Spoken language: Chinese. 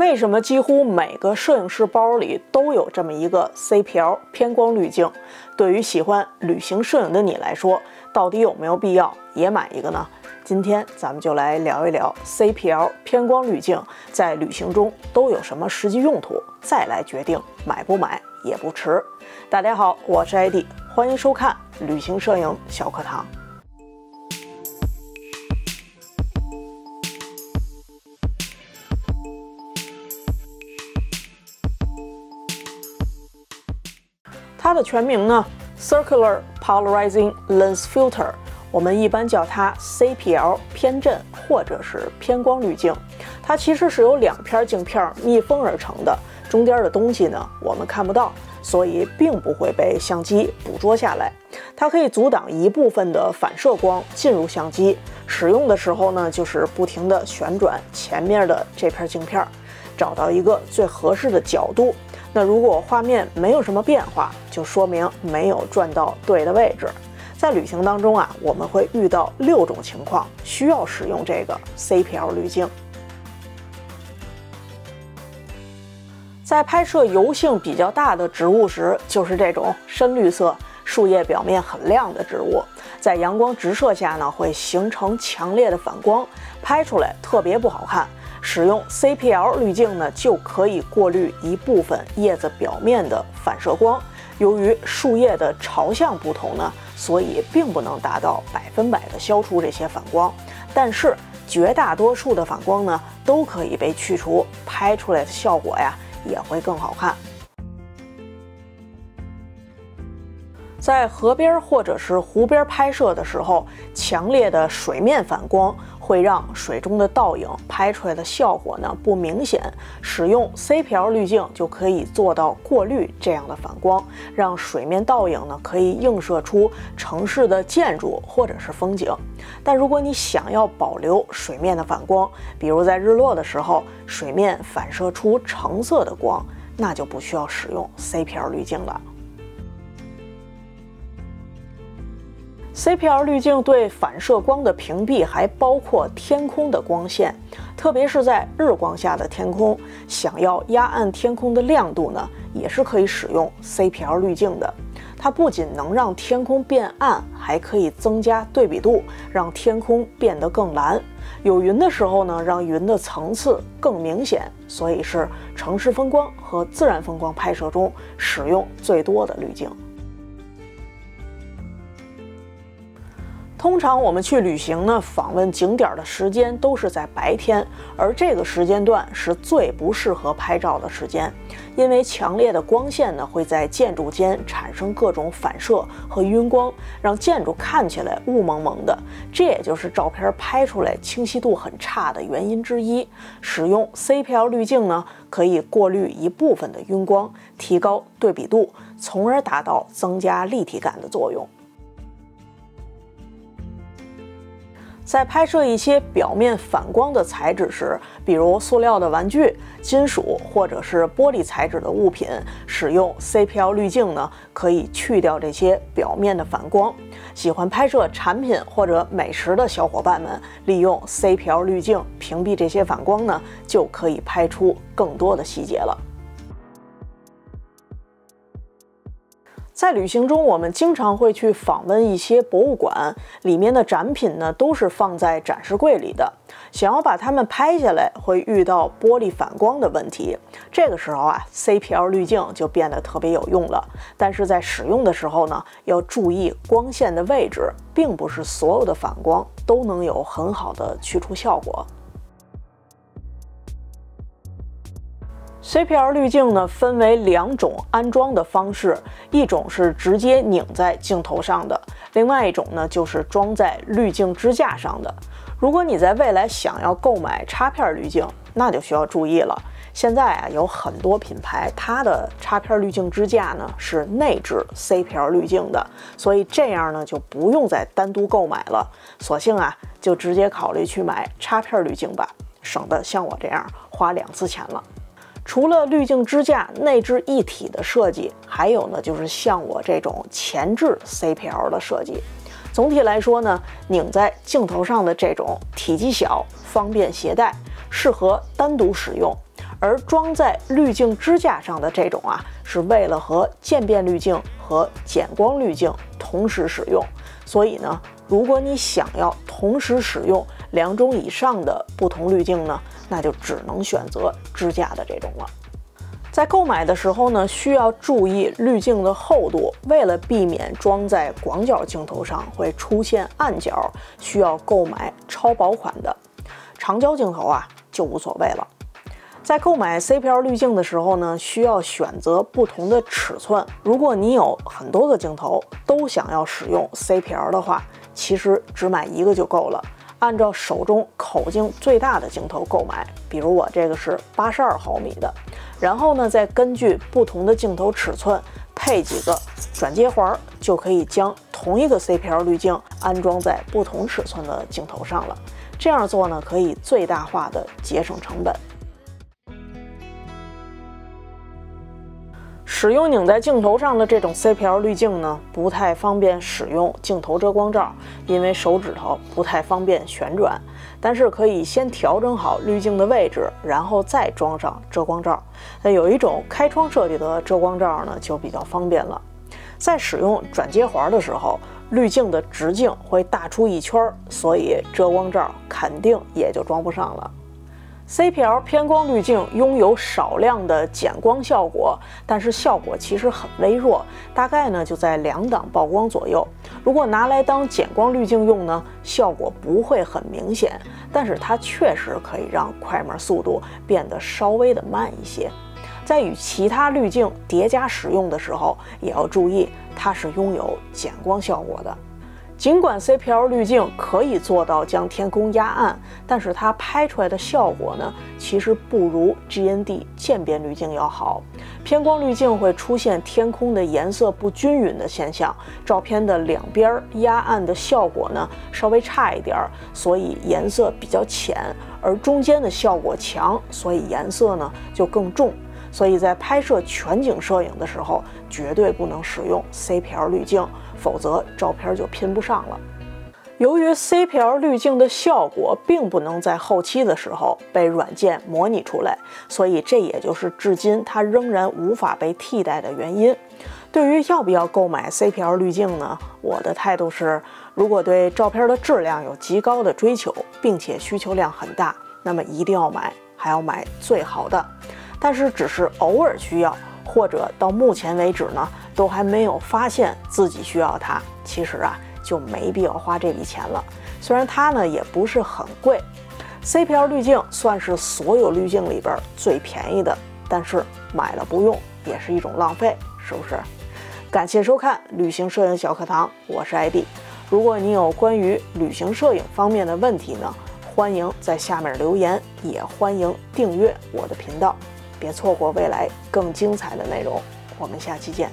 为什么几乎每个摄影师包里都有这么一个 CPL 偏光滤镜？对于喜欢旅行摄影的你来说，到底有没有必要也买一个呢？今天咱们就来聊一聊 CPL 偏光滤镜在旅行中都有什么实际用途，再来决定买不买也不迟。大家好，我是艾迪，欢迎收看旅行摄影小课堂。它的全名呢，Circular Polarizing Lens Filter，我们一般叫它 CPL 偏振或者是偏光滤镜。它其实是由两片镜片密封而成的，中间的东西呢我们看不到，所以并不会被相机捕捉下来。它可以阻挡一部分的反射光进入相机。使用的时候呢，就是不停地旋转前面的这片镜片，找到一个最合适的角度。那如果画面没有什么变化，就说明没有转到对的位置。在旅行当中啊，我们会遇到六种情况需要使用这个 CPL 滤镜。在拍摄油性比较大的植物时，就是这种深绿色、树叶表面很亮的植物，在阳光直射下呢，会形成强烈的反光，拍出来特别不好看。使用 CPL 滤镜呢，就可以过滤一部分叶子表面的反射光。由于树叶的朝向不同呢，所以并不能达到百分百的消除这些反光。但是绝大多数的反光呢，都可以被去除，拍出来的效果呀也会更好看。在河边或者是湖边拍摄的时候，强烈的水面反光。会让水中的倒影拍出来的效果呢不明显，使用 CPL 滤镜就可以做到过滤这样的反光，让水面倒影呢可以映射出城市的建筑或者是风景。但如果你想要保留水面的反光，比如在日落的时候，水面反射出橙色的光，那就不需要使用 CPL 滤镜了。CPL 滤镜对反射光的屏蔽还包括天空的光线，特别是在日光下的天空，想要压暗天空的亮度呢，也是可以使用 CPL 滤镜的。它不仅能让天空变暗，还可以增加对比度，让天空变得更蓝。有云的时候呢，让云的层次更明显。所以是城市风光和自然风光拍摄中使用最多的滤镜。通常我们去旅行呢，访问景点的时间都是在白天，而这个时间段是最不适合拍照的时间，因为强烈的光线呢会在建筑间产生各种反射和晕光，让建筑看起来雾蒙蒙的，这也就是照片拍出来清晰度很差的原因之一。使用 CPL 滤镜呢，可以过滤一部分的晕光，提高对比度，从而达到增加立体感的作用。在拍摄一些表面反光的材质时，比如塑料的玩具、金属或者是玻璃材质的物品，使用 CPL 滤镜呢，可以去掉这些表面的反光。喜欢拍摄产品或者美食的小伙伴们，利用 CPL 滤镜屏蔽这些反光呢，就可以拍出更多的细节了。在旅行中，我们经常会去访问一些博物馆，里面的展品呢都是放在展示柜里的。想要把它们拍下来，会遇到玻璃反光的问题。这个时候啊，CPL 滤镜就变得特别有用了。但是在使用的时候呢，要注意光线的位置，并不是所有的反光都能有很好的去除效果。CPL 滤镜呢，分为两种安装的方式，一种是直接拧在镜头上的，另外一种呢就是装在滤镜支架上的。如果你在未来想要购买插片滤镜，那就需要注意了。现在啊，有很多品牌，它的插片滤镜支架呢是内置 CPL 滤镜的，所以这样呢就不用再单独购买了，索性啊就直接考虑去买插片滤镜吧，省得像我这样花两次钱了。除了滤镜支架内置一体的设计，还有呢，就是像我这种前置 CPL 的设计。总体来说呢，拧在镜头上的这种体积小、方便携带，适合单独使用；而装在滤镜支架上的这种啊，是为了和渐变滤镜和减光滤镜同时使用。所以呢，如果你想要同时使用两种以上的不同滤镜呢，那就只能选择支架的这种了。在购买的时候呢，需要注意滤镜的厚度，为了避免装在广角镜头上会出现暗角，需要购买超薄款的。长焦镜头啊就无所谓了。在购买 CPL 滤镜的时候呢，需要选择不同的尺寸。如果你有很多个镜头都想要使用 CPL 的话，其实只买一个就够了。按照手中口径最大的镜头购买，比如我这个是八十二毫米的，然后呢，再根据不同的镜头尺寸配几个转接环，就可以将同一个 CPL 滤镜安装在不同尺寸的镜头上了。这样做呢，可以最大化的节省成本。使用拧在镜头上的这种 CPL 滤镜呢，不太方便使用镜头遮光罩，因为手指头不太方便旋转。但是可以先调整好滤镜的位置，然后再装上遮光罩。那有一种开窗设计的遮光罩呢，就比较方便了。在使用转接环的时候，滤镜的直径会大出一圈，所以遮光罩肯定也就装不上了。CPL 偏光滤镜拥有少量的减光效果，但是效果其实很微弱，大概呢就在两档曝光左右。如果拿来当减光滤镜用呢，效果不会很明显，但是它确实可以让快门速度变得稍微的慢一些。在与其他滤镜叠加使用的时候，也要注意它是拥有减光效果的。尽管 CPL 滤镜可以做到将天空压暗，但是它拍出来的效果呢，其实不如 GND 渐变滤镜要好。偏光滤镜会出现天空的颜色不均匀的现象，照片的两边压暗的效果呢稍微差一点儿，所以颜色比较浅；而中间的效果强，所以颜色呢就更重。所以在拍摄全景摄影的时候，绝对不能使用 CPL 滤镜。否则照片就拼不上了。由于 CPL 滤镜的效果并不能在后期的时候被软件模拟出来，所以这也就是至今它仍然无法被替代的原因。对于要不要购买 CPL 滤镜呢？我的态度是，如果对照片的质量有极高的追求，并且需求量很大，那么一定要买，还要买最好的。但是只是偶尔需要。或者到目前为止呢，都还没有发现自己需要它。其实啊，就没必要花这笔钱了。虽然它呢也不是很贵，CPL 滤镜算是所有滤镜里边最便宜的，但是买了不用也是一种浪费，是不是？感谢收看旅行摄影小课堂，我是艾迪。如果你有关于旅行摄影方面的问题呢，欢迎在下面留言，也欢迎订阅我的频道。别错过未来更精彩的内容，我们下期见。